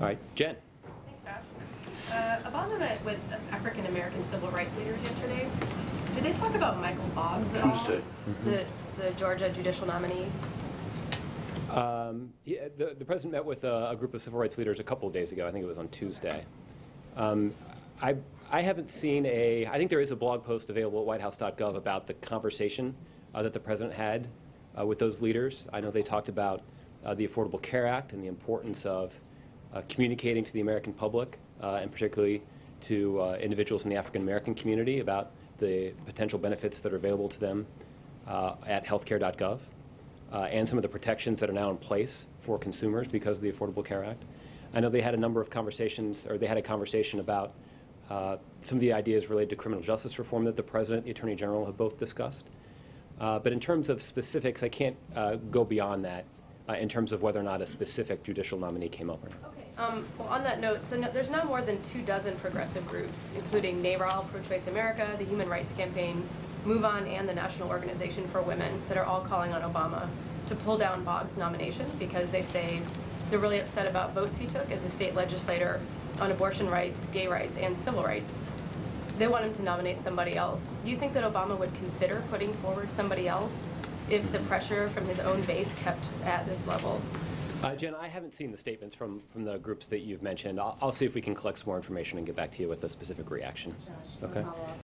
All right, Jen. Thanks, Josh. Uh, Obama met with African American civil rights leaders yesterday. Did they talk about Michael Boggs at all? Tuesday. The, the Georgia judicial nominee? Um, he- the, the president met with a, a group of civil rights leaders a couple of days ago. I think it was on Tuesday. Um, I, I haven't seen a. I think there is a blog post available at WhiteHouse.gov about the conversation uh, that the president had uh, with those leaders. I know they talked about uh, the Affordable Care Act and the importance of communicating to the American public, uh, and particularly to uh, individuals in the African American community, about the potential benefits that are available to them uh, at healthcare.gov uh, and some of the protections that are now in place for consumers because of the Affordable Care Act. I know they had a number of conversations, or they had a conversation about uh, some of the ideas related to criminal justice reform that the President, the Attorney General have both discussed. Uh, but in terms of specifics, I can't uh, go beyond that uh, in terms of whether or not a specific judicial nominee came up or not. Okay. Um, well, on that note, so no, there's now more than two dozen progressive groups, including NARAL, Pro-Choice America, the Human Rights Campaign, Move On, and the National Organization for Women that are all calling on Obama to pull down Boggs' nomination because they say they're really upset about votes he took as a state legislator on abortion rights, gay rights, and civil rights. They want him to nominate somebody else. Do you think that Obama would consider putting forward somebody else if the pressure from his own base kept at this level? Uh, Jen, I haven't seen the statements from, from the groups that you've mentioned. I'll, I'll see if we can collect some more information and get back to you with a specific reaction. Josh, Okay. follow up.